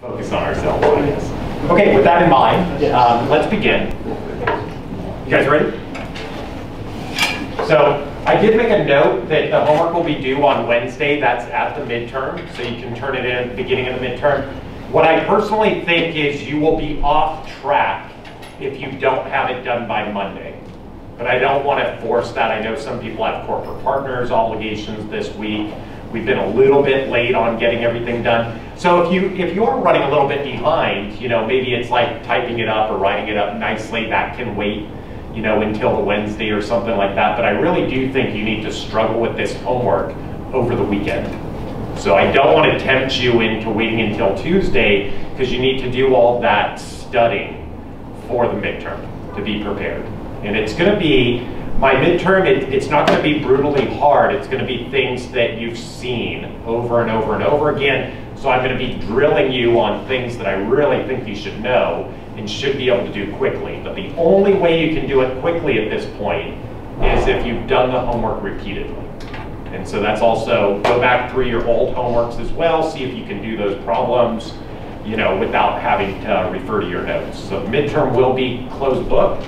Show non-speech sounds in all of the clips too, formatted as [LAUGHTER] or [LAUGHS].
focus on ourselves, I guess. Okay, with that in mind, um, let's begin. You guys ready? So I did make a note that the homework will be due on Wednesday. That's at the midterm, so you can turn it in at the beginning of the midterm. What I personally think is you will be off track if you don't have it done by Monday. But I don't want to force that. I know some people have corporate partners obligations this week. We've been a little bit late on getting everything done. So if you if you're running a little bit behind, you know, maybe it's like typing it up or writing it up nicely, that can wait, you know, until the Wednesday or something like that. But I really do think you need to struggle with this homework over the weekend. So I don't want to tempt you into waiting until Tuesday because you need to do all that studying for the midterm to be prepared. And it's going to be my midterm, it, it's not going to be brutally hard. It's going to be things that you've seen over and over and over again. So I'm going to be drilling you on things that I really think you should know and should be able to do quickly. But the only way you can do it quickly at this point is if you've done the homework repeatedly. And so that's also, go back through your old homeworks as well, see if you can do those problems, you know, without having to refer to your notes. So midterm will be closed book,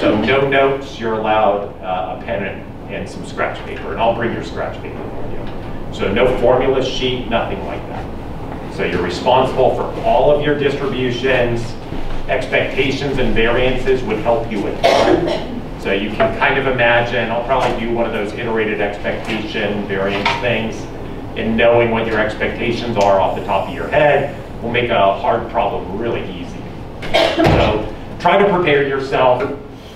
so no notes, you're allowed uh, a pen and, and some scratch paper, and I'll bring your scratch paper for you. So no formula sheet, nothing like that. So you're responsible for all of your distributions, expectations and variances would help you with that. So you can kind of imagine, I'll probably do one of those iterated expectation variance things, and knowing what your expectations are off the top of your head will make a hard problem really easy. So try to prepare yourself,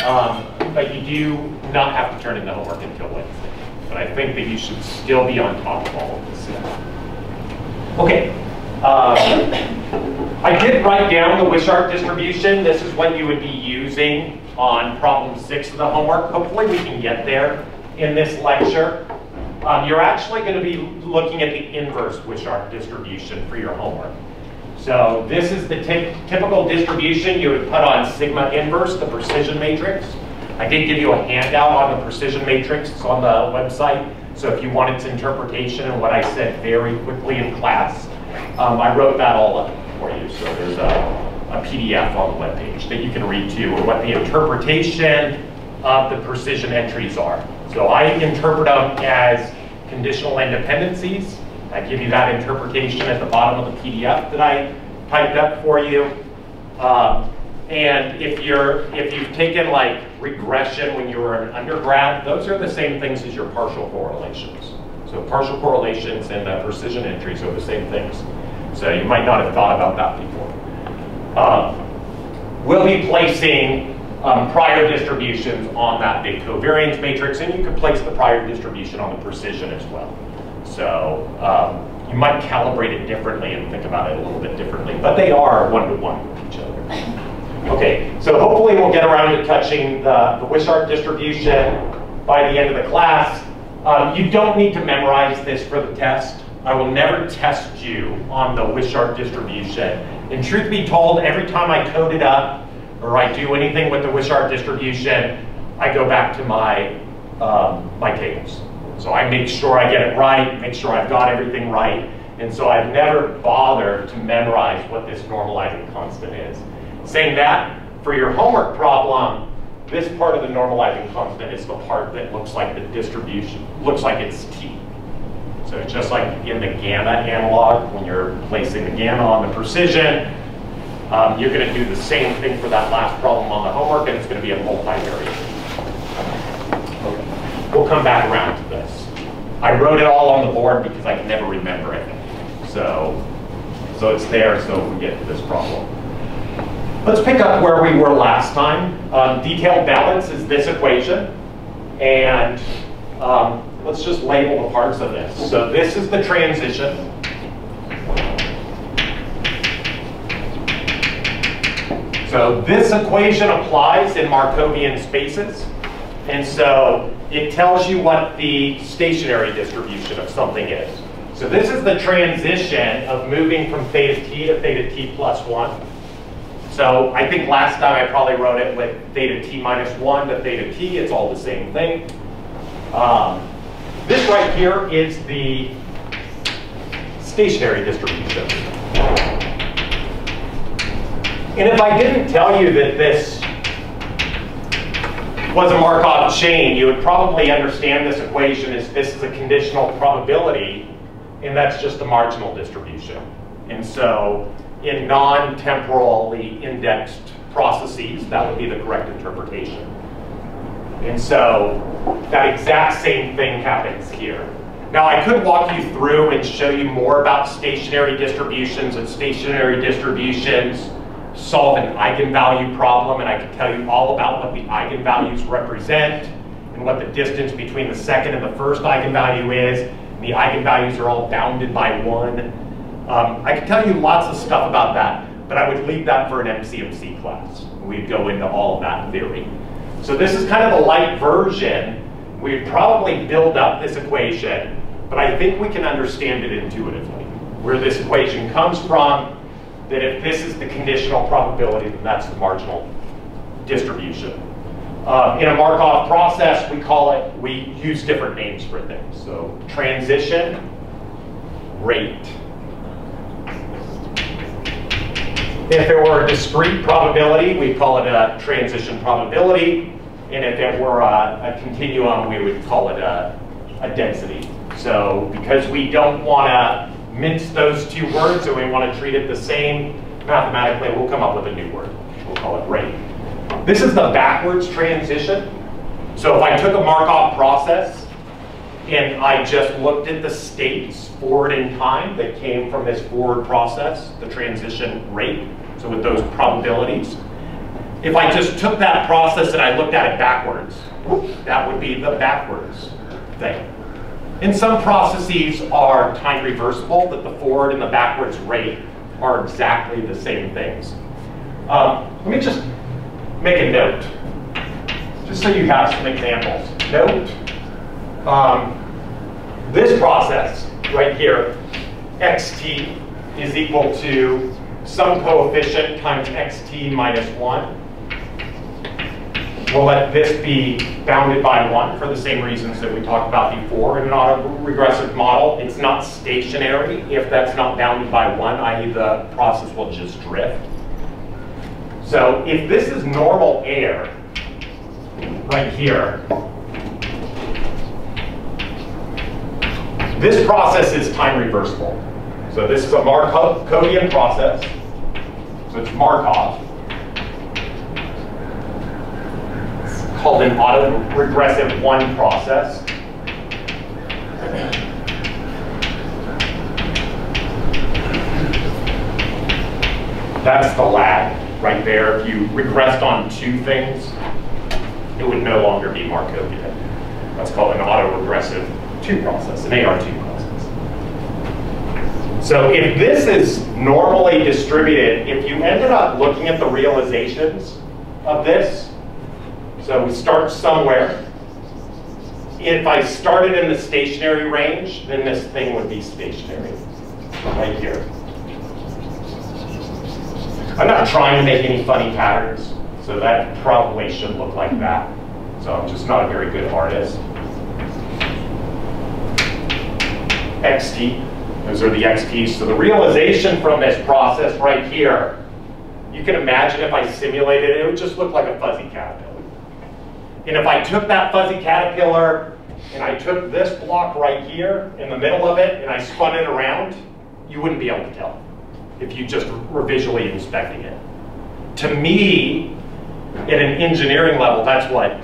um, but you do not have to turn in the homework until Wednesday. But I think that you should still be on top of all of this stuff. Okay. Um, I did write down the Wishart distribution. This is what you would be using on problem six of the homework. Hopefully we can get there in this lecture. Um, you're actually going to be looking at the inverse Wishart distribution for your homework. So this is the typical distribution you would put on sigma inverse, the precision matrix. I did give you a handout on the precision matrix. It's on the website. So if you want its interpretation and what I said very quickly in class, um, I wrote that all up for you. So there's a, a PDF on the webpage that you can read too, or what the interpretation of the precision entries are. So I interpret them as conditional independencies I give you that interpretation at the bottom of the PDF that I typed up for you. Um, and if you're if you've taken like regression when you were an undergrad, those are the same things as your partial correlations. So partial correlations and uh, precision entries are the same things. So you might not have thought about that before. Um, we'll be placing um, prior distributions on that big covariance matrix, and you can place the prior distribution on the precision as well. So um, you might calibrate it differently and think about it a little bit differently, but they are one-to-one -one with each other. Okay, so hopefully we'll get around to touching the, the Wishart distribution by the end of the class. Um, you don't need to memorize this for the test. I will never test you on the Wishart distribution. And truth be told, every time I code it up or I do anything with the Wishart distribution, I go back to my, um, my tables. So I make sure I get it right, make sure I've got everything right. And so I've never bothered to memorize what this normalizing constant is. Saying that, for your homework problem, this part of the normalizing constant is the part that looks like the distribution, looks like it's t. So it's just like in the gamma analog, when you're placing the gamma on the precision, um, you're going to do the same thing for that last problem on the homework, and it's going to be a multivariate. Okay. We'll come back around this. I wrote it all on the board because I can never remember it. So, so it's there so we get to this problem. Let's pick up where we were last time. Um, detailed balance is this equation. And um, let's just label the parts of this. So this is the transition. So this equation applies in Markovian spaces. And so it tells you what the stationary distribution of something is. So this is the transition of moving from theta t to theta t plus 1. So I think last time I probably wrote it with theta t minus 1 to theta t. It's all the same thing. Um, this right here is the stationary distribution. And if I didn't tell you that this was a Markov chain, you would probably understand this equation as this is a conditional probability, and that's just a marginal distribution. And so in non-temporally indexed processes, that would be the correct interpretation. And so that exact same thing happens here. Now I could walk you through and show you more about stationary distributions and stationary distributions solve an eigenvalue problem, and I can tell you all about what the eigenvalues represent and what the distance between the second and the first eigenvalue is. And the eigenvalues are all bounded by one. Um, I could tell you lots of stuff about that, but I would leave that for an MCMC class. We'd go into all of that theory. So this is kind of a light version. We'd probably build up this equation, but I think we can understand it intuitively. Where this equation comes from, that if this is the conditional probability, then that's the marginal distribution. Um, in a Markov process, we call it, we use different names for things. So transition rate. If it were a discrete probability, we call it a transition probability. And if it were a, a continuum, we would call it a, a density. So because we don't want to mince those two words and we want to treat it the same mathematically, we'll come up with a new word. We'll call it rate. This is the backwards transition. So if I took a Markov process and I just looked at the states forward in time that came from this forward process, the transition rate, so with those probabilities, if I just took that process and I looked at it backwards, that would be the backwards thing. And some processes are time reversible, that the forward and the backwards rate are exactly the same things. Um, let me just make a note, just so you have some examples. Note, um, this process right here, xt is equal to some coefficient times xt minus 1 We'll let this be bounded by one for the same reasons that we talked about before. In an autoregressive model, it's not stationary if that's not bounded by one, i.e. the process will just drift. So if this is normal air, right here, this process is time reversible. So this is a Markovian process. So it's Markov. Called an autoregressive one process. That's the lag right there. If you regressed on two things, it would no longer be Markovian. That's called an autoregressive two process, an AR2 process. So if this is normally distributed, if you ended up looking at the realizations of this, so we start somewhere. If I started in the stationary range, then this thing would be stationary, right here. I'm not trying to make any funny patterns, so that probably should look like that. So I'm just not a very good artist. XT, those are the XTs. So the realization from this process right here, you can imagine if I simulated it, it would just look like a fuzzy caterpillar. And if I took that fuzzy caterpillar and I took this block right here in the middle of it and I spun it around, you wouldn't be able to tell if you just were visually inspecting it. To me, at an engineering level, that's what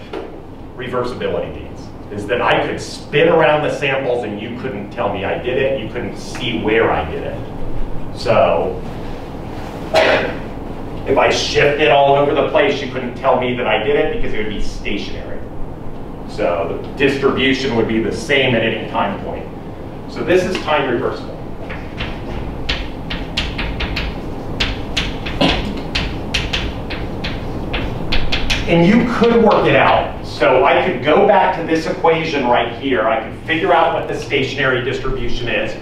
reversibility means, is that I could spin around the samples and you couldn't tell me I did it, you couldn't see where I did it. So if I shift it all over the place, you couldn't tell me that I did it because it would be stationary. So the distribution would be the same at any time point. So this is time reversible. And you could work it out. So I could go back to this equation right here. I could figure out what the stationary distribution is.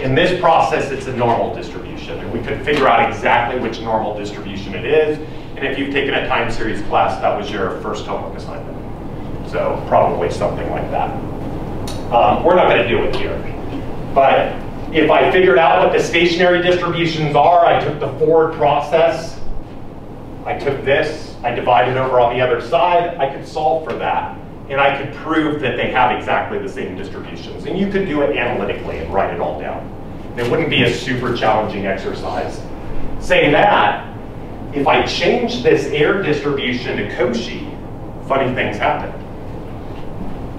In this process, it's a normal distribution, and we could figure out exactly which normal distribution it is. And if you've taken a time series class, that was your first homework assignment. So probably something like that. Um, we're not going to do it here. But if I figured out what the stationary distributions are, I took the forward process I took this, I divided over on the other side, I could solve for that. And I could prove that they have exactly the same distributions. And you could do it analytically and write it all down. It wouldn't be a super challenging exercise. Saying that, if I change this air distribution to Cauchy, funny things happen.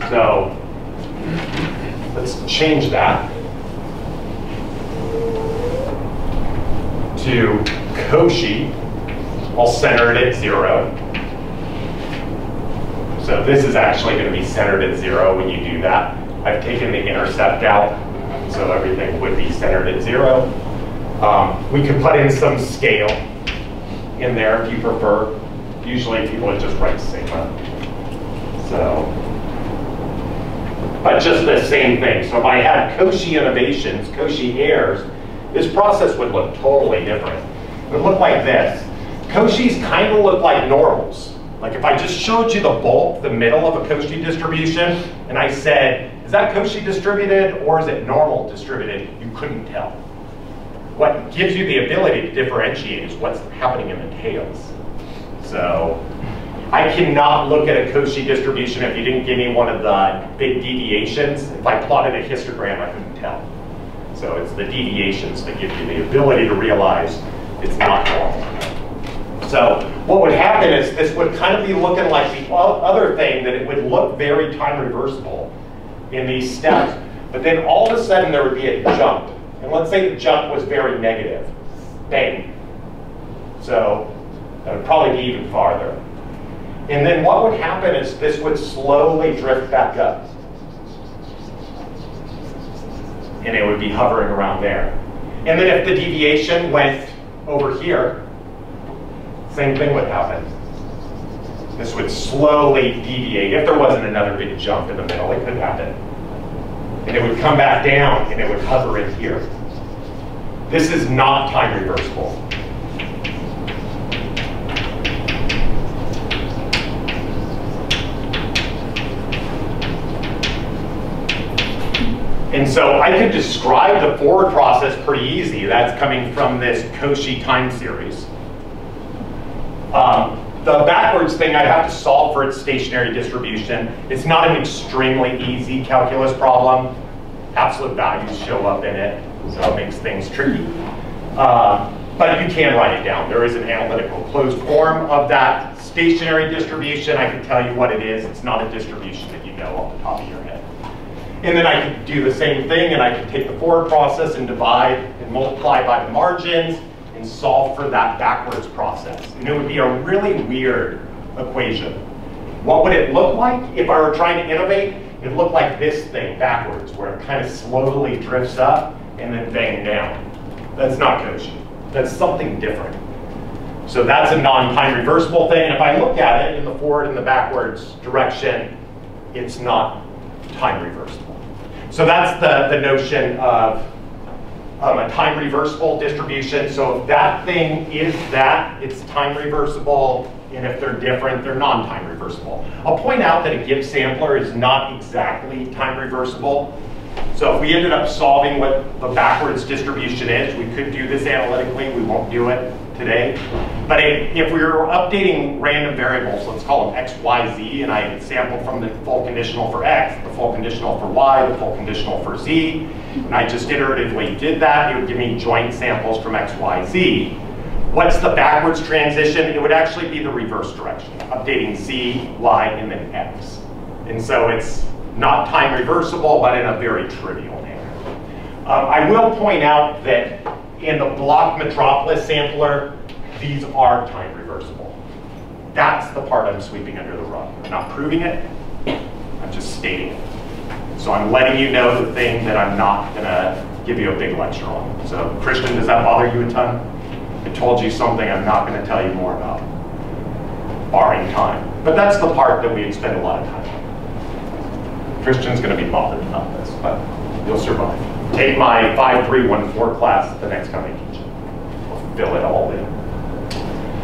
So let's change that to Cauchy. I'll center it at zero. So this is actually going to be centered at zero when you do that. I've taken the intercept out, so everything would be centered at zero. Um, we could put in some scale in there if you prefer. Usually people would just write sigma. So, but just the same thing. So if I had Cauchy innovations, Cauchy errors, this process would look totally different. It would look like this. Cauchys kind of look like normals. Like if I just showed you the bulk, the middle of a Cauchy distribution, and I said, is that Cauchy distributed or is it normal distributed? You couldn't tell. What gives you the ability to differentiate is what's happening in the tails. So I cannot look at a Cauchy distribution if you didn't give me one of the big deviations. If I plotted a histogram, I couldn't tell. So it's the deviations that give you the ability to realize it's not normal. So what would happen is this would kind of be looking like the other thing that it would look very time reversible in these steps. But then all of a sudden there would be a jump. And let's say the jump was very negative. Bang. So that would probably be even farther. And then what would happen is this would slowly drift back up. And it would be hovering around there. And then if the deviation went over here, same thing would happen. This would slowly deviate. If there wasn't another big jump in the middle, it could happen. And it would come back down and it would hover in here. This is not time reversible. And so I could describe the forward process pretty easy. That's coming from this Cauchy time series. Um, the backwards thing, I'd have to solve for its stationary distribution. It's not an extremely easy calculus problem. Absolute values show up in it, so it makes things tricky. Uh, but you can write it down. There is an analytical closed form of that stationary distribution. I can tell you what it is. It's not a distribution that you know off the top of your head. And then I could do the same thing and I could take the forward process and divide and multiply by the margins solve for that backwards process. And it would be a really weird equation. What would it look like if I were trying to innovate? It'd look like this thing backwards, where it kind of slowly drifts up and then bang down. That's not Cauchy. That's something different. So that's a non-time reversible thing. And if I look at it in the forward and the backwards direction, it's not time reversible. So that's the, the notion of um, a time reversible distribution. So if that thing is that, it's time reversible, and if they're different, they're non-time reversible. I'll point out that a Gibbs sampler is not exactly time reversible. So if we ended up solving what the backwards distribution is, we could do this analytically, we won't do it today. But if we were updating random variables, let's call them x, y, z, and I sampled from the full conditional for x, the full conditional for y, the full conditional for z, and I just iteratively did that, it would give me joint samples from x, y, z. What's the backwards transition? It would actually be the reverse direction, updating z, y, and then x. And so it's not time reversible, but in a very trivial manner. Um, I will point out that in the block metropolis sampler, these are time reversible. That's the part I'm sweeping under the rug. I'm not proving it, I'm just stating it. So I'm letting you know the thing that I'm not gonna give you a big lecture on. So Christian, does that bother you a ton? I told you something I'm not gonna tell you more about, barring time. But that's the part that we spend a lot of time on. Christian's gonna be bothered about this, but you'll survive. Take my 5314 class the next time I teach it. We'll fill it all in.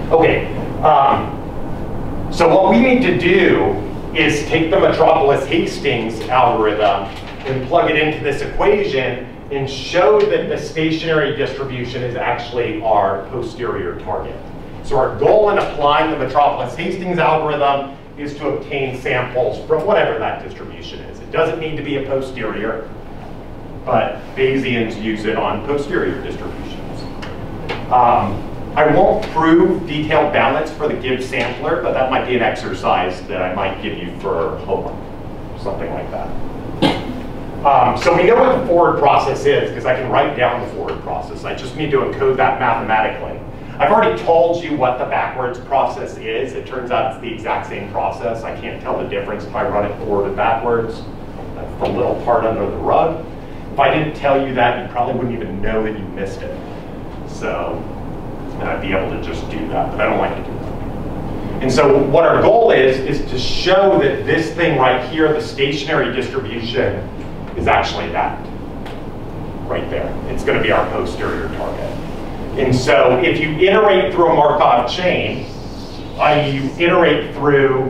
Okay, um, so what we need to do is take the Metropolis Hastings algorithm and plug it into this equation and show that the stationary distribution is actually our posterior target. So our goal in applying the Metropolis Hastings algorithm is to obtain samples from whatever that distribution is. It doesn't need to be a posterior, but Bayesians use it on posterior distributions. Um, I won't prove detailed balance for the Gibbs sampler, but that might be an exercise that I might give you for homework, something like that. Um, so we know what the forward process is because I can write down the forward process. I just need to encode that mathematically. I've already told you what the backwards process is. It turns out it's the exact same process. I can't tell the difference if I run it forward and backwards. That's the little part under the rug. If I didn't tell you that, you probably wouldn't even know that you missed it. So I'd be able to just do that, but I don't like to do that. And so what our goal is, is to show that this thing right here, the stationary distribution, is actually that, right there. It's gonna be our posterior target. And so if you iterate through a Markov chain, i.e. you iterate through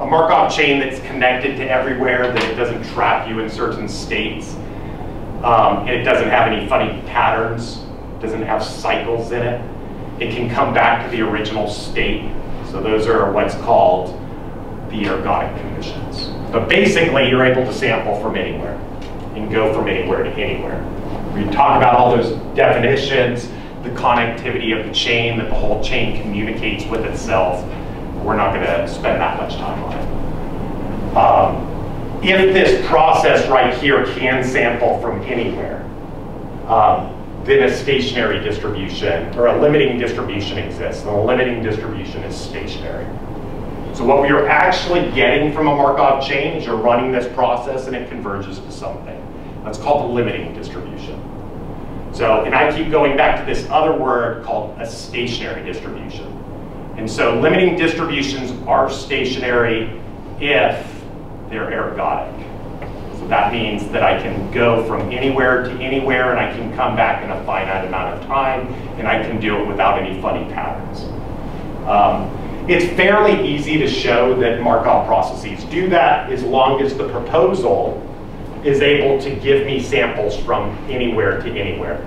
a Markov chain that's connected to everywhere, that it doesn't trap you in certain states, um, and it doesn't have any funny patterns, doesn't have cycles in it, it can come back to the original state. So those are what's called the ergodic conditions. But basically, you're able to sample from anywhere and go from anywhere to anywhere. We talk about all those definitions, the connectivity of the chain, that the whole chain communicates with itself. We're not going to spend that much time on it. Um, if this process right here can sample from anywhere, um, then a stationary distribution or a limiting distribution exists. And the limiting distribution is stationary. So what we are actually getting from a Markov chain is you're running this process and it converges to something. That's called the limiting distribution. So, and I keep going back to this other word called a stationary distribution. And so limiting distributions are stationary if they're ergodic So that means that I can go from anywhere to anywhere and I can come back in a finite amount of time and I can do it without any funny patterns. Um, it's fairly easy to show that Markov processes do that as long as the proposal is able to give me samples from anywhere to anywhere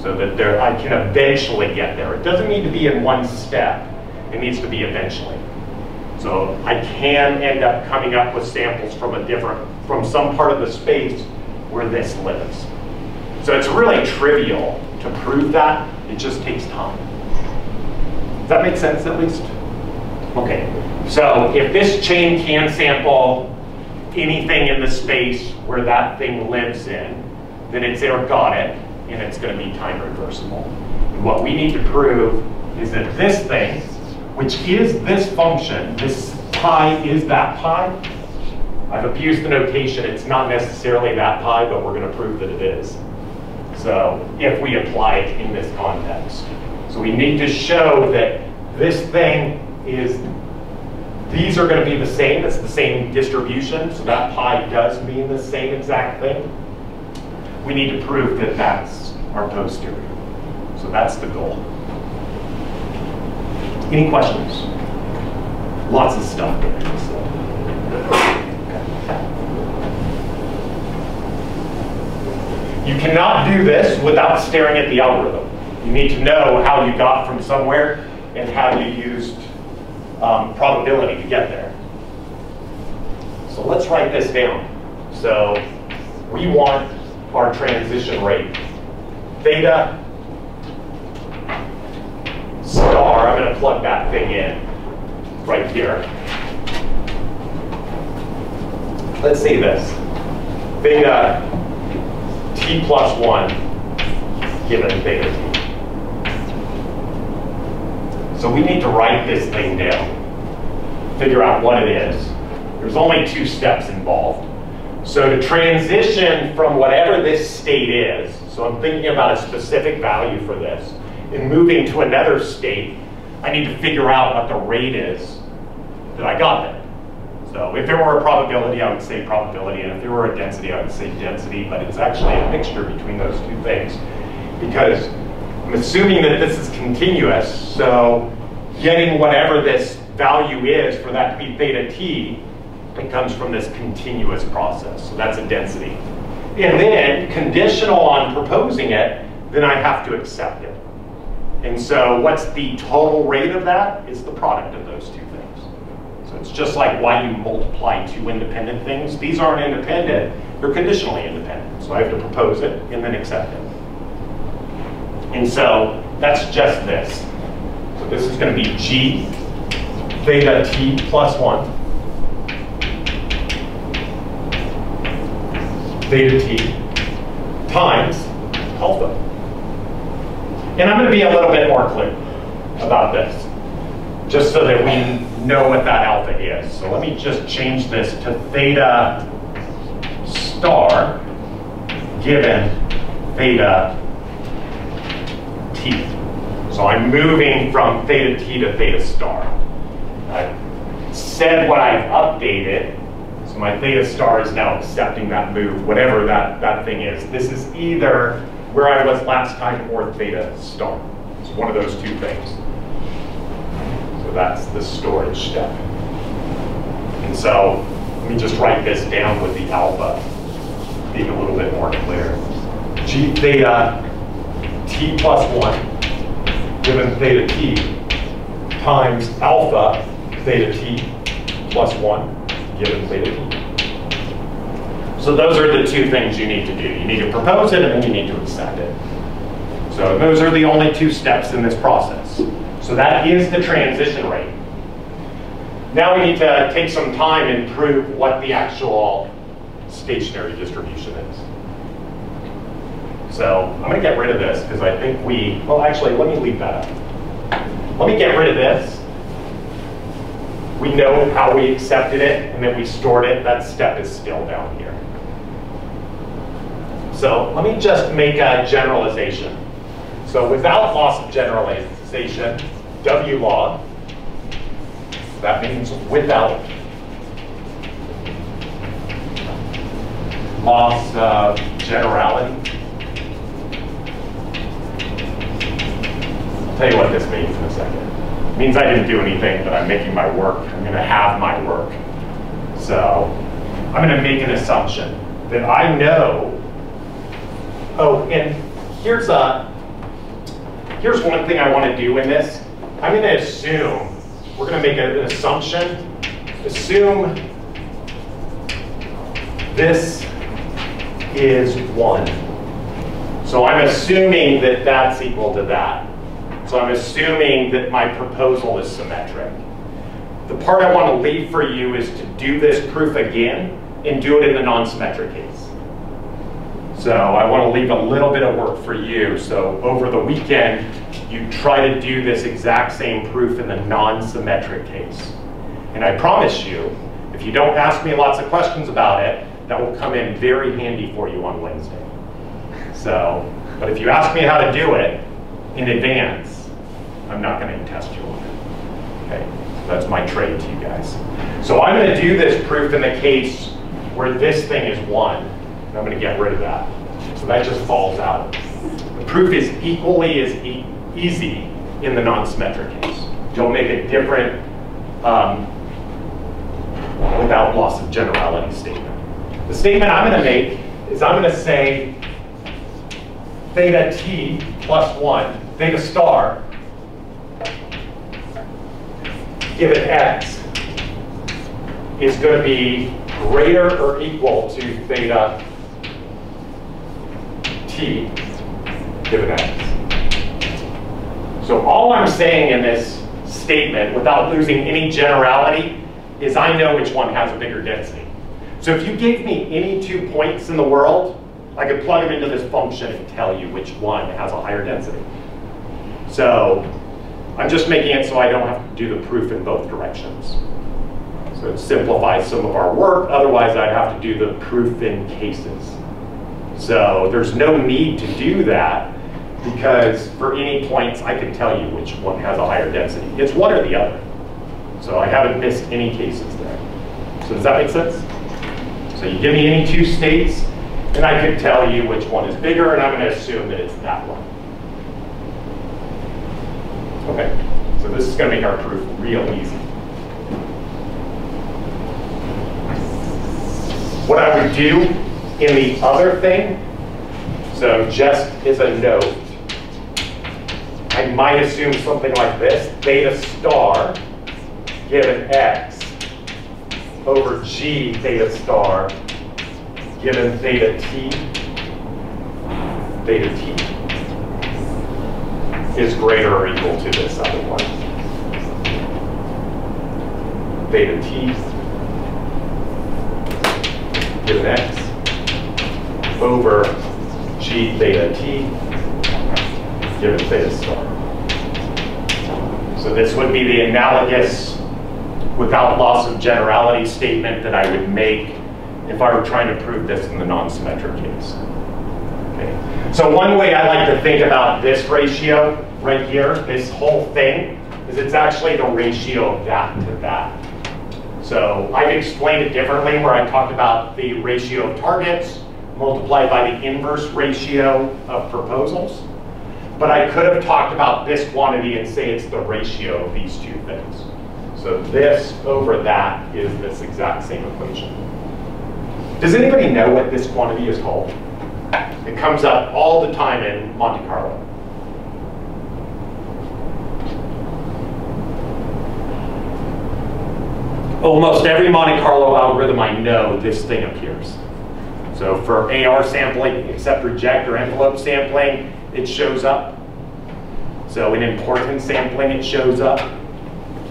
so that there, I can eventually get there. It doesn't need to be in one step, it needs to be eventually. So I can end up coming up with samples from a different, from some part of the space where this lives. So it's really trivial to prove that. It just takes time. Does that make sense at least? Okay, so if this chain can sample anything in the space where that thing lives in, then it's ergodic and it's going to be time reversible. And what we need to prove is that this thing which is this function. This pi is that pi. I've abused the notation. It's not necessarily that pi, but we're going to prove that it is. So if we apply it in this context. So we need to show that this thing is, these are going to be the same. It's the same distribution. So that pi does mean the same exact thing. We need to prove that that's our posterior. So that's the goal. Any questions? Lots of stuff You cannot do this without staring at the algorithm. You need to know how you got from somewhere and how you used um, probability to get there. So let's write this down. So we want our transition rate. Theta star, I'm going to plug that thing in right here. Let's see this. Theta uh, t plus 1 given theta t. So we need to write this thing down, figure out what it is. There's only two steps involved. So to transition from whatever this state is, so I'm thinking about a specific value for this, in moving to another state, I need to figure out what the rate is that I got there. So if there were a probability, I would say probability, and if there were a density, I would say density, but it's actually a mixture between those two things. Because I'm assuming that this is continuous, so getting whatever this value is for that to be theta t, it comes from this continuous process. So that's a density. And then, conditional on proposing it, then I have to accept it. And so what's the total rate of that? Is the product of those two things. So it's just like why you multiply two independent things. These aren't independent, they're conditionally independent. So I have to propose it and then accept it. And so that's just this. So this is going to be g theta t plus 1 theta t times alpha. And I'm going to be a little bit more clear about this, just so that we know what that alpha is. So let me just change this to theta star given theta t. So I'm moving from theta t to theta star. I've said what I've updated, so my theta star is now accepting that move, whatever that, that thing is. This is either where I was last time or theta star. It's one of those two things. So that's the storage step. And so let me just write this down with the alpha, being a little bit more clear. G theta t plus 1 given theta t times alpha theta t plus 1 given theta t. So those are the two things you need to do. You need to propose it and then you need to accept it. So those are the only two steps in this process. So that is the transition rate. Now we need to take some time and prove what the actual stationary distribution is. So I'm going to get rid of this because I think we, well actually let me leave that up. Let me get rid of this. We know how we accepted it and then we stored it. That step is still down here. So let me just make a generalization. So without loss of generalization, W log, that means without loss of generality. I'll tell you what this means in a second. It means I didn't do anything, but I'm making my work. I'm going to have my work. So I'm going to make an assumption that I know Oh, and here's a here's one thing I want to do in this. I'm going to assume we're going to make an assumption. Assume this is one. So I'm assuming that that's equal to that. So I'm assuming that my proposal is symmetric. The part I want to leave for you is to do this proof again and do it in the non-symmetric case. So I want to leave a little bit of work for you. So over the weekend, you try to do this exact same proof in the non-symmetric case. And I promise you, if you don't ask me lots of questions about it, that will come in very handy for you on Wednesday. So, but if you ask me how to do it in advance, I'm not going to test you on it. Okay, so that's my trade to you guys. So I'm going to do this proof in the case where this thing is one. I'm going to get rid of that. So that just falls out. The proof is equally as e easy in the non-symmetric case. Don't make it different um, without loss of generality statement. The statement I'm going to make is I'm going to say theta t plus 1, theta star, given x, is going to be greater or equal to theta x. So all I'm saying in this statement, without losing any generality, is I know which one has a bigger density. So if you gave me any two points in the world, I could plug them into this function and tell you which one has a higher density. So I'm just making it so I don't have to do the proof in both directions. So it simplifies some of our work, otherwise I'd have to do the proof in cases. So there's no need to do that because for any points, I can tell you which one has a higher density. It's one or the other. So I haven't missed any cases there. So does that make sense? So you give me any two states, and I can tell you which one is bigger, and I'm going to assume that it's that one. Okay, so this is going to make our proof real easy. What I would do in the other thing, so just as a note, I might assume something like this, theta star given x over g theta star given theta t, theta t is greater or equal to this other one. Theta t given x over g theta t given theta star. So this would be the analogous without loss of generality statement that I would make if I were trying to prove this in the non-symmetric case. Okay. So one way I like to think about this ratio right here, this whole thing, is it's actually the ratio of that to that. So I've explained it differently where I talked about the ratio of targets multiplied by the inverse ratio of proposals. But I could have talked about this quantity and say it's the ratio of these two things. So this over that is this exact same equation. Does anybody know what this quantity is called? It comes up all the time in Monte Carlo. Almost every Monte Carlo algorithm I know, this thing appears. So for AR sampling, accept reject or envelope sampling, it shows up. So in importance sampling, it shows up.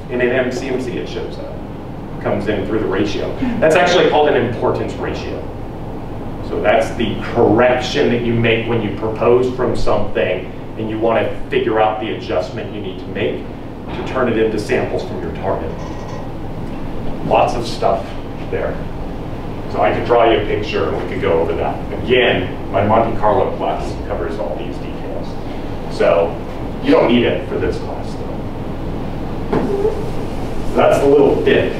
And in MCMC, it shows up. Comes in through the ratio. That's actually called an importance ratio. So that's the correction that you make when you propose from something and you want to figure out the adjustment you need to make to turn it into samples from your target. Lots of stuff there. So I could draw you a picture and we could go over that. Again, my Monte Carlo class covers all these details. So you don't need it for this class though. So that's the little bit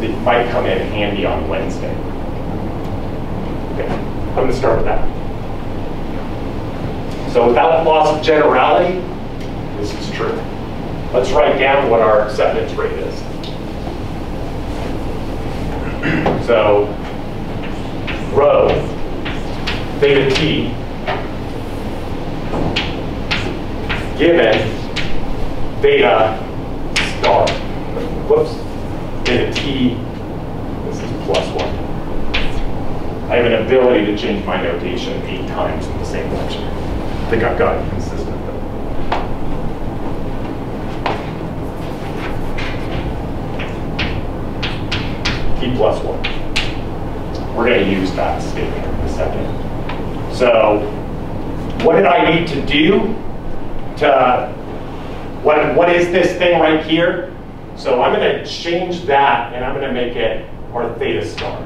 that might come in handy on Wednesday. Okay, I'm going to start with that. So without loss of generality, this is true. Let's write down what our acceptance rate is. [CLEARS THROAT] So rho theta t given theta star. Whoops. Theta t, this is plus one. I have an ability to change my notation eight times in the same lecture. I think I've gotten consistent though. T plus one. We're going to use that statement in a second. So what did I need to do to, what, what is this thing right here? So I'm going to change that and I'm going to make it our theta star.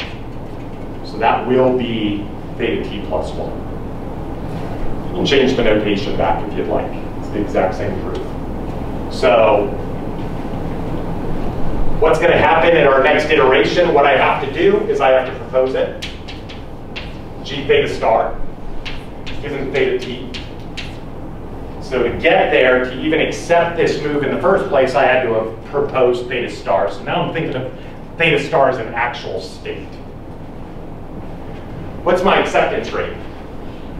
So that will be theta t plus 1. You can change the notation back if you'd like. It's the exact same proof. So what's going to happen in our next iteration, what I have to do is I have to propose it. G theta star, given theta t. So to get there, to even accept this move in the first place, I had to have proposed theta star. So now I'm thinking of theta star as an actual state. What's my acceptance rate?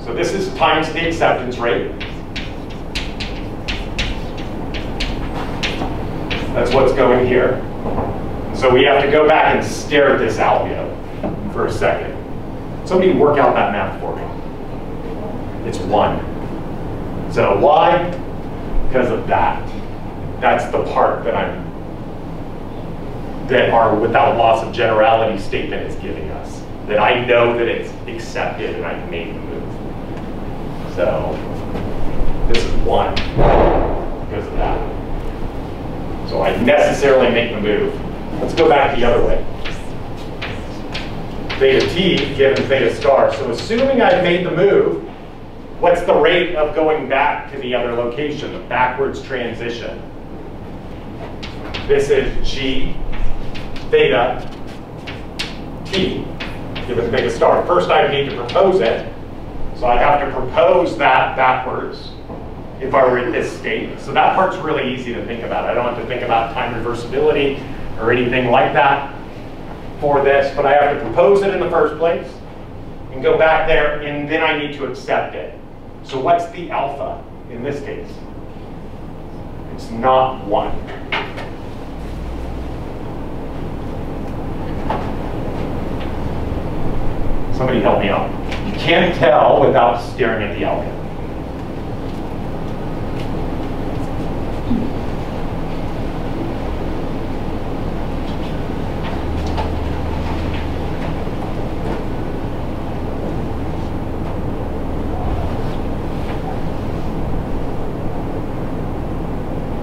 So this is times the acceptance rate. That's what's going here. So we have to go back and stare at this algo for a second. Somebody work out that math for me. It's one. So why? Because of that. That's the part that I'm that our without loss of generality statement is giving us. That I know that it's accepted and I can make the move. So this is one because of that. So I necessarily make the move. Let's go back the other way. Theta t given theta star. So assuming I've made the move, what's the rate of going back to the other location, the backwards transition? This is g theta t given theta star. First I need to propose it. So I'd have to propose that backwards if I were in this state. So that part's really easy to think about. I don't have to think about time reversibility or anything like that for this, but I have to propose it in the first place and go back there, and then I need to accept it. So what's the alpha in this case? It's not 1. Somebody help me out. You can't tell without staring at the algorithm.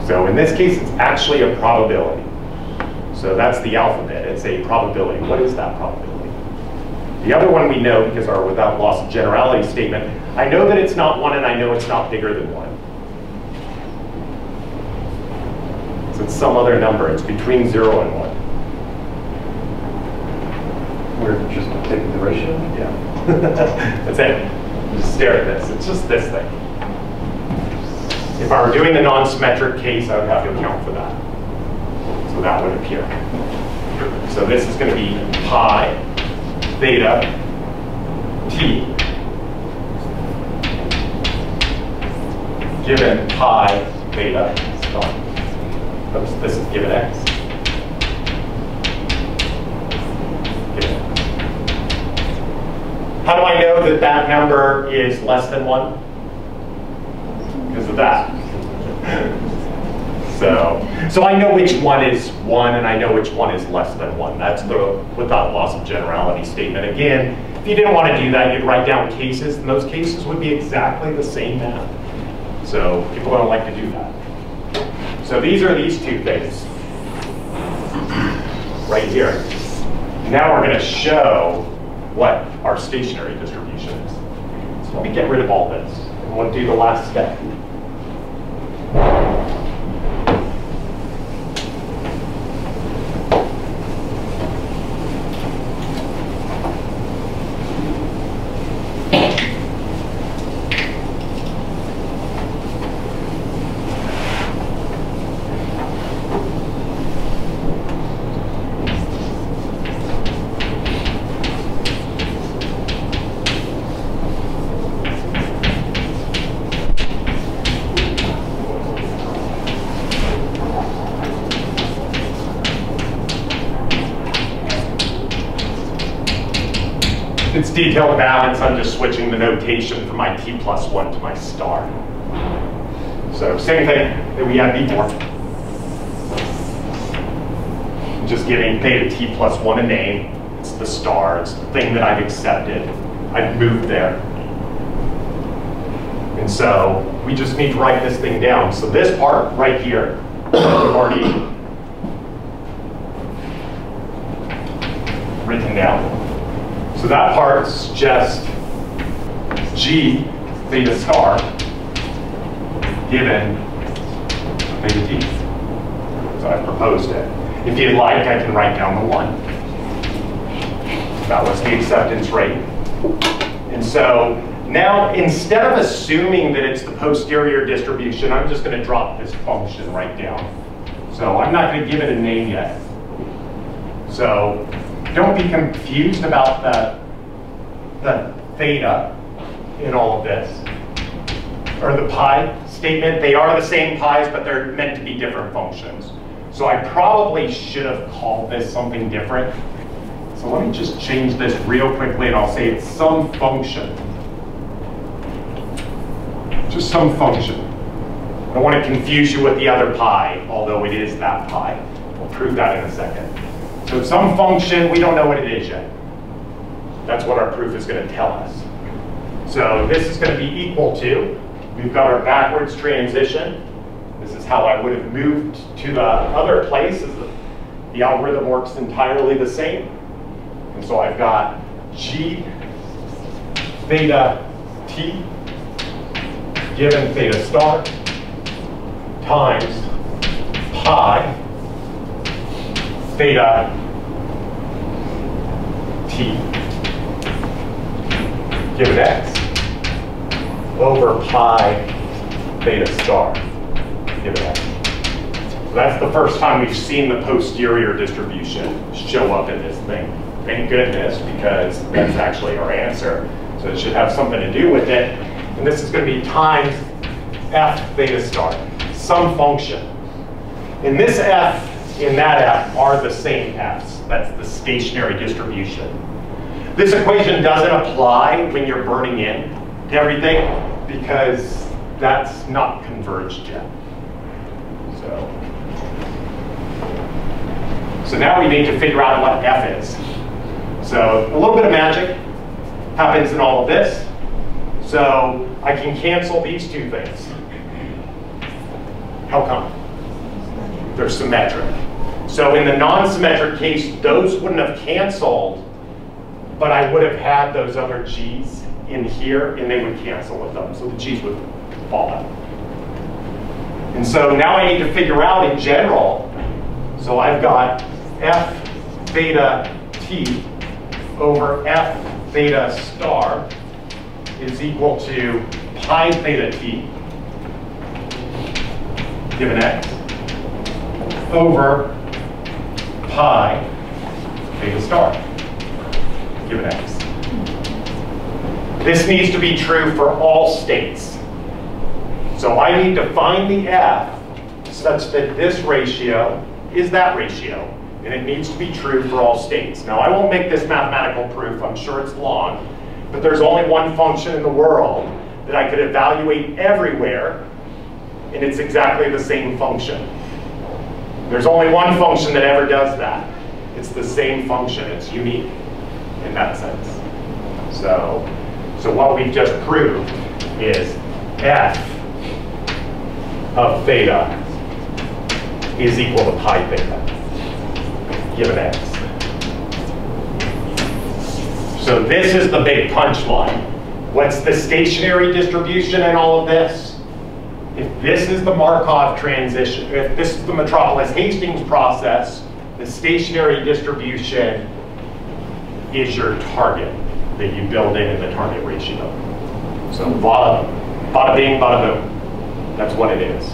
So in this case, it's actually a probability. So that's the alphabet. It's a probability. What is that probability? The other one we know because our without loss of generality statement, I know that it's not 1 and I know it's not bigger than 1. So it's some other number. It's between 0 and 1. We're just taking the ratio? Yeah. [LAUGHS] That's it. Just stare at this. It's just this thing. If I were doing the non-symmetric case, I would have to account for that. So that would appear. So this is going to be pi theta t given pi theta star. Oops, this is given x. Given. How do I know that that number is less than 1? Of that. So, so I know which one is 1 and I know which one is less than 1. That's the without loss of generality statement. Again, if you didn't want to do that, you'd write down cases, and those cases would be exactly the same math. So people don't like to do that. So these are these two things right here. Now we're going to show what our stationary distribution is. So let me get rid of all this. And we'll do the last step. It's detailed balance, I'm just switching the notation from my t plus 1 to my star. So same thing that we had before. Just giving theta t plus 1 a name. It's the star, it's the thing that I've accepted. I've moved there. And so we just need to write this thing down. So this part right here, we've already written down. So that part's just g theta star given theta t. So I've proposed it. If you'd like, I can write down the one. That was the acceptance rate. And so now, instead of assuming that it's the posterior distribution, I'm just going to drop this function right down. So I'm not going to give it a name yet. So don't be confused about the, the theta in all of this, or the pi statement. They are the same pi's, but they're meant to be different functions. So I probably should have called this something different. So let me just change this real quickly and I'll say it's some function. Just some function. I don't want to confuse you with the other pi, although it is that pi. We'll prove that in a second. So some function, we don't know what it is yet. That's what our proof is going to tell us. So this is going to be equal to, we've got our backwards transition. This is how I would have moved to the other place. The algorithm works entirely the same. And so I've got g theta t given theta star times pi theta t given x over pi theta star given x. So that's the first time we've seen the posterior distribution show up in this thing. Thank goodness, because that's actually our answer. So it should have something to do with it. And this is going to be times f theta star, some function. And this F in that F are the same Fs. That's the stationary distribution. This equation doesn't apply when you're burning in to everything because that's not converged yet. So, so now we need to figure out what F is. So a little bit of magic happens in all of this. So I can cancel these two things. How come? They're symmetric. So in the non-symmetric case, those wouldn't have canceled, but I would have had those other g's in here, and they would cancel with them. So the g's would fall out. And so now I need to figure out in general, so I've got f theta t over f theta star is equal to pi theta t given x over pi theta star given x. This needs to be true for all states. So I need to find the f such that this ratio is that ratio. And it needs to be true for all states. Now I won't make this mathematical proof, I'm sure it's long, but there's only one function in the world that I could evaluate everywhere, and it's exactly the same function. There's only one function that ever does that. It's the same function, it's unique in that sense. So, so what we've just proved is f of theta is equal to pi theta, given x. So this is the big punchline. What's the stationary distribution in all of this? If this is the Markov transition, if this is the Metropolis Hastings process, the stationary distribution is your target that you build in in the target ratio. So bada, bada bing, bada boom. That's what it is.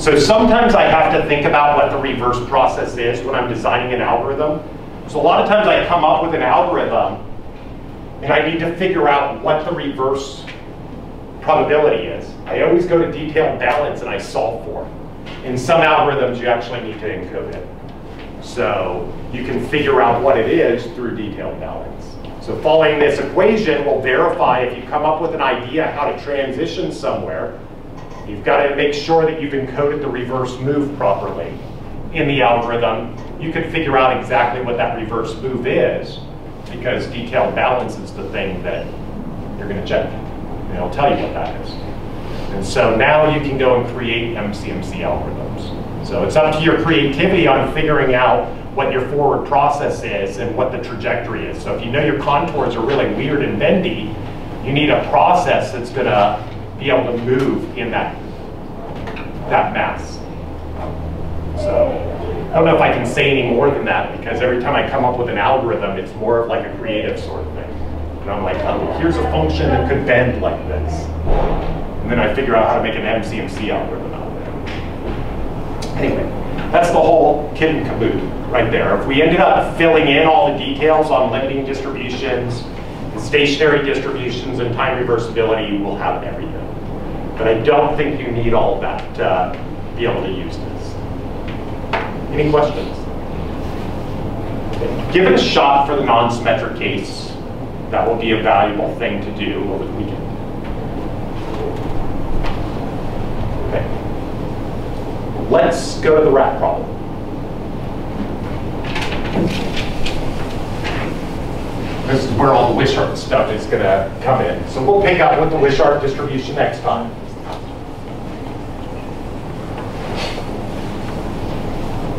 So sometimes I have to think about what the reverse process is when I'm designing an algorithm. So a lot of times I come up with an algorithm and I need to figure out what the reverse probability is. I always go to detailed balance and I solve for it. In some algorithms, you actually need to encode it. So you can figure out what it is through detailed balance. So following this equation will verify if you come up with an idea how to transition somewhere, you've got to make sure that you've encoded the reverse move properly in the algorithm. You can figure out exactly what that reverse move is because detailed balance is the thing that you're going to check. And it'll tell you what that is. And so now you can go and create MCMC algorithms. So it's up to your creativity on figuring out what your forward process is and what the trajectory is. So if you know your contours are really weird and bendy, you need a process that's going to be able to move in that, that mass. So I don't know if I can say any more than that because every time I come up with an algorithm, it's more of like a creative sort of thing. And I'm like, oh, here's a function that could bend like this. And then I figure out how to make an MCMC algorithm out of it. Anyway, that's the whole kit and caboodle right there. If we ended up filling in all the details on limiting distributions, stationary distributions, and time reversibility, we'll have everything. But I don't think you need all that uh, to be able to use this. Any questions? Give it a shot for the non-symmetric case. That will be a valuable thing to do over the weekend. Okay. Let's go to the rat problem. This is where all the Wishart stuff is going to come in. So we'll pick up with the Wishart distribution next time.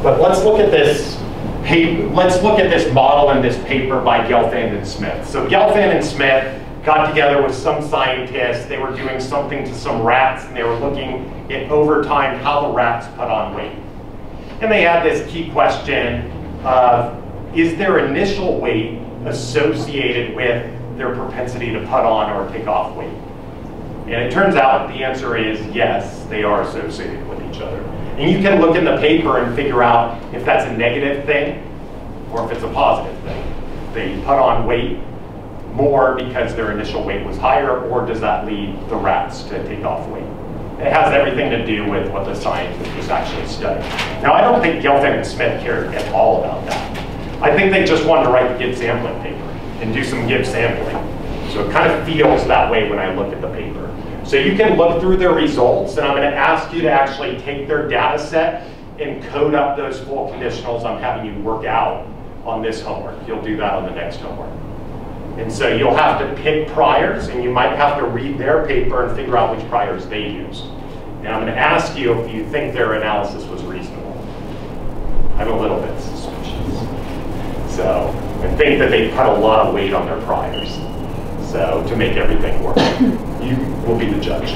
But let's look at this let's look at this model in this paper by Gelfand and Smith. So Gelfand and Smith got together with some scientists. They were doing something to some rats, and they were looking at over time how the rats put on weight. And they had this key question of, is their initial weight associated with their propensity to put on or take off weight? And it turns out the answer is yes, they are associated with each other. And you can look in the paper and figure out if that's a negative thing or if it's a positive thing. They put on weight more because their initial weight was higher, or does that lead the rats to take off weight? It has everything to do with what the scientist was actually studying. Now, I don't think Gelfand and Smith cared at all about that. I think they just wanted to write the Gibbs sampling paper and do some Gibbs sampling. So it kind of feels that way when I look at the paper. So you can look through their results, and I'm going to ask you to actually take their data set and code up those full conditionals I'm having you work out on this homework. You'll do that on the next homework. And so you'll have to pick priors, and you might have to read their paper and figure out which priors they used. And I'm going to ask you if you think their analysis was reasonable. I'm a little bit suspicious. So I think that they put a lot of weight on their priors. So to make everything work, [COUGHS] you will be the judge.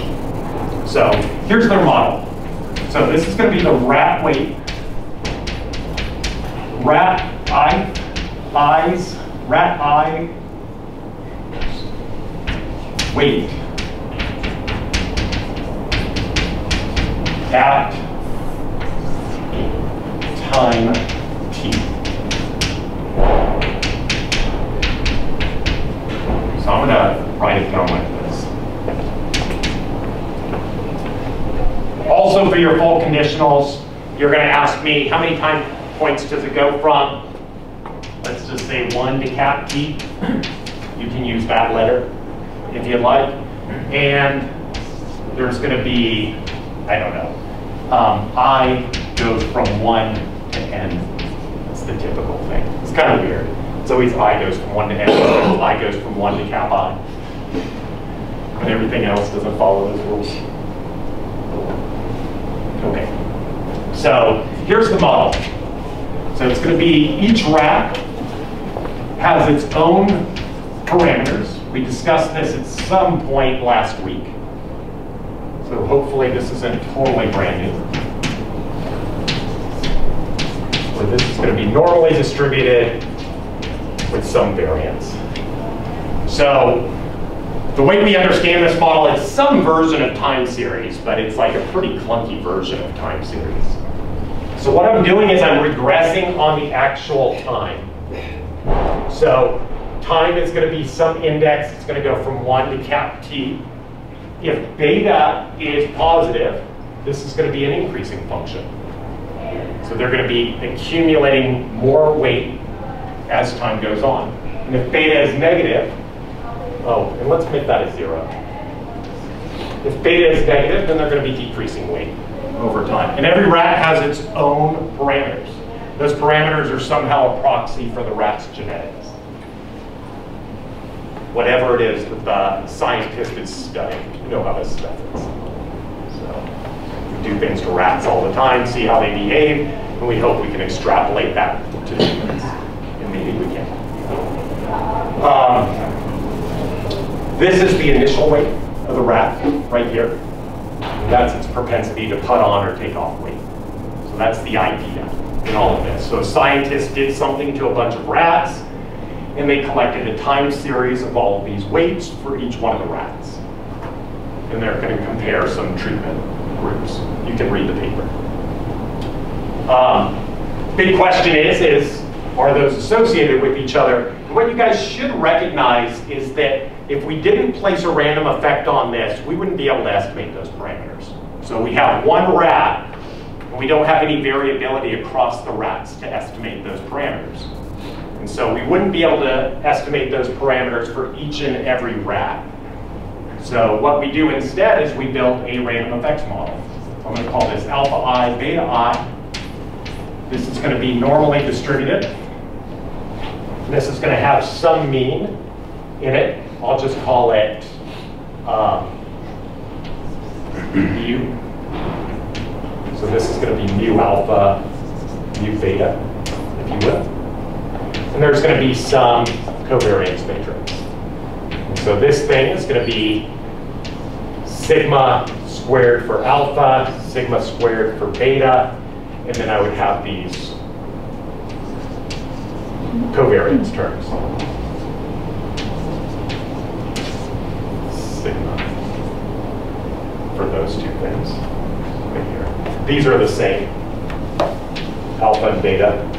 So here's their model. So this is going to be the rat weight, rat eye, eyes, rat eye weight at time t. I'm going to write it down like this. Also for your full conditionals, you're going to ask me how many time points does it go from, let's just say 1 to cap t. You can use that letter if you'd like. And there's going to be, I don't know, um, I goes from 1 to n. That's the typical thing. It's kind of weird. It's always I goes from 1 to n. I goes from 1 to cap i. But everything else doesn't follow those rules. Okay. So here's the model. So it's going to be each rack has its own parameters. We discussed this at some point last week. So hopefully this isn't totally brand new. So this is going to be normally distributed with some variance. So the way we understand this model is some version of time series, but it's like a pretty clunky version of time series. So what I'm doing is I'm regressing on the actual time. So time is going to be some index. It's going to go from 1 to cap t. If beta is positive, this is going to be an increasing function. So they're going to be accumulating more weight as time goes on. And if beta is negative, oh, and let's make that a 0. If beta is negative, then they're going to be decreasing weight over time. And every rat has its own parameters. Those parameters are somehow a proxy for the rat's genetics whatever it is that the scientist is studying. You know how this stuff is. So we do things to rats all the time, see how they behave, and we hope we can extrapolate that to humans. Maybe we can. Um, this is the initial weight of the rat right here. That's its propensity to put on or take off weight. So that's the idea in all of this. So a scientist did something to a bunch of rats, and they collected a time series of all of these weights for each one of the rats. And they're going to compare some treatment groups. You can read the paper. Um, big question is, is are those associated with each other? And what you guys should recognize is that if we didn't place a random effect on this, we wouldn't be able to estimate those parameters. So we have one rat, and we don't have any variability across the rats to estimate those parameters. And so we wouldn't be able to estimate those parameters for each and every rat. So what we do instead is we build a random effects model. I'm going to call this alpha i, beta i. This is going to be normally distributed. This is going to have some mean in it. I'll just call it um, [CLEARS THROAT] mu. So this is going to be mu alpha, mu beta, if you will. And there's going to be some covariance matrix. So this thing is going to be sigma squared for alpha, sigma squared for beta, and then I would have these covariance terms. Sigma for those two things right here. These are the same, alpha and beta.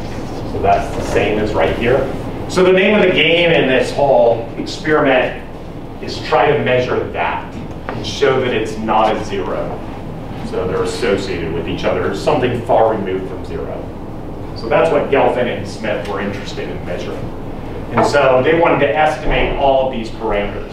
So that's the same as right here. So the name of the game in this whole experiment is try to measure that and show that it's not a zero. So they're associated with each other, something far removed from zero. So that's what Gelfand and Smith were interested in measuring. And so they wanted to estimate all of these parameters.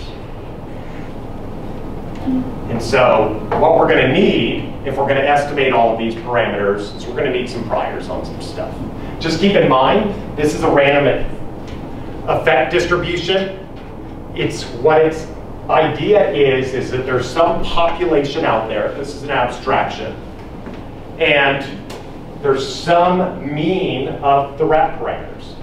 And so what we're going to need, if we're going to estimate all of these parameters, is we're going to need some priors on some stuff. Just keep in mind, this is a random effect distribution. It's what its idea is, is that there's some population out there, this is an abstraction, and there's some mean of the rat parameters.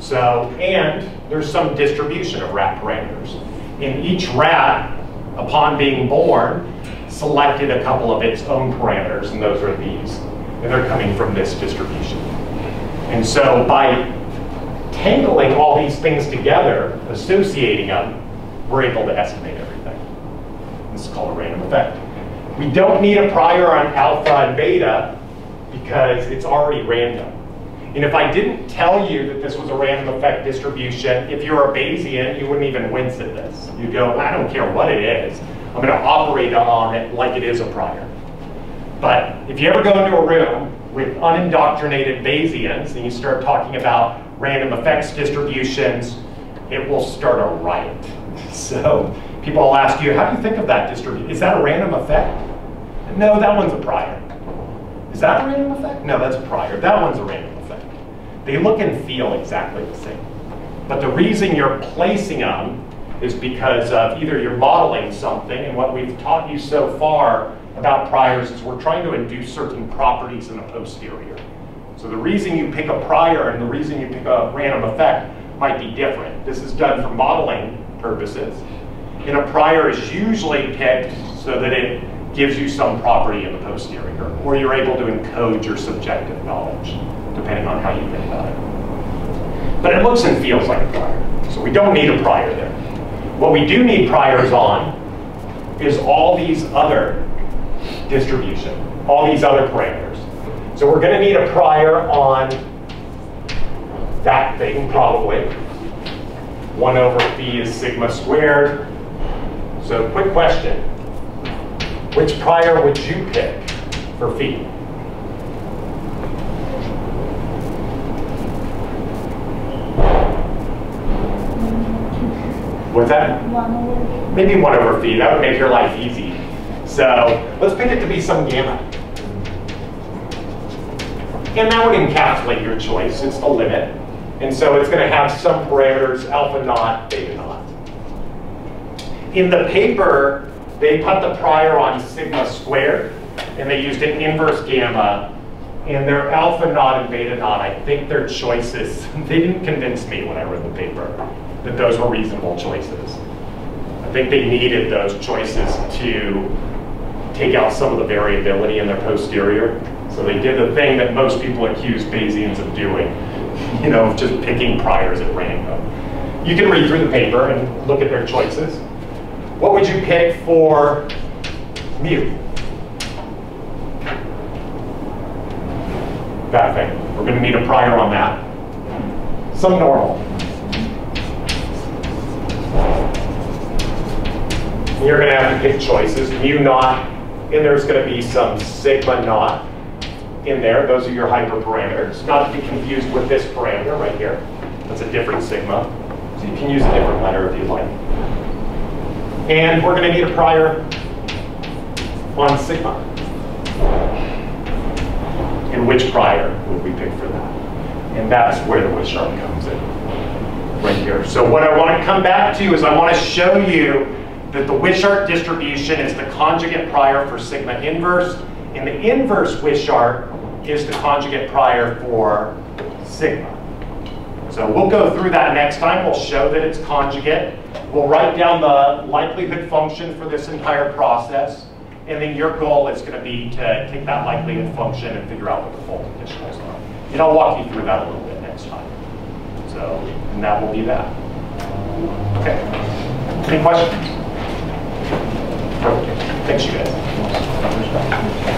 So, and there's some distribution of rat parameters. And each rat, upon being born, selected a couple of its own parameters, and those are these. And they're coming from this distribution. And so by tangling all these things together, associating them, we're able to estimate everything. This is called a random effect. We don't need a prior on alpha and beta because it's already random. And if I didn't tell you that this was a random effect distribution, if you're a Bayesian, you wouldn't even wince at this. You go, I don't care what it is. I'm going to operate on it like it is a prior. But if you ever go into a room with unindoctrinated Bayesians and you start talking about random effects distributions, it will start a riot. [LAUGHS] So people will ask you, how do you think of that distribution? Is that a random effect? No, that one's a prior. Is that a random effect? No, that's a prior. That one's a random effect. They look and feel exactly the same. But the reason you're placing them is because of either you're modeling something, and what we've taught you so far about priors is we're trying to induce certain properties in the posterior. So the reason you pick a prior and the reason you pick a random effect might be different. This is done for modeling purposes. And a prior is usually picked so that it gives you some property in the posterior, or you're able to encode your subjective knowledge, depending on how you think about it. But it looks and feels like a prior, so we don't need a prior there. What we do need priors on is all these other distribution, all these other parameters. So we're going to need a prior on that thing, probably. 1 over phi is sigma squared. So quick question. Which prior would you pick for phi? What's that? Maybe 1 over phi. That would make your life easy. So let's pick it to be some gamma. And that would encapsulate your choice. It's the limit. And so it's going to have some parameters, alpha naught, beta naught. In the paper, they put the prior on sigma squared, and they used an inverse gamma. And their alpha naught and beta naught, I think their choices, [LAUGHS] they didn't convince me when I read the paper that those were reasonable choices. I think they needed those choices to take out some of the variability in their posterior. So they did the thing that most people accuse Bayesians of doing, [LAUGHS] you know, of just picking priors at random. You can read through the paper and look at their choices. What would you pick for mu? That thing. We're going to need a prior on that. Some normal. You're going to have to pick choices. Mu naught, and there's going to be some sigma naught in there. Those are your hyperparameters. Not to be confused with this parameter right here. That's a different sigma. So you can use a different letter if you like. And we're going to need a prior on sigma. And which prior would we pick for that? And that's where the Wishart comes in, right here. So what I want to come back to is I want to show you that the Wishart distribution is the conjugate prior for sigma inverse, and the inverse Wishart is the conjugate prior for sigma. So we'll go through that next time. We'll show that it's conjugate. We'll write down the likelihood function for this entire process. And then your goal is going to be to take that likelihood function and figure out what the full conditionals are. And I'll walk you through that a little bit next time. So, and that will be that. Okay. Any questions? Thanks, you guys.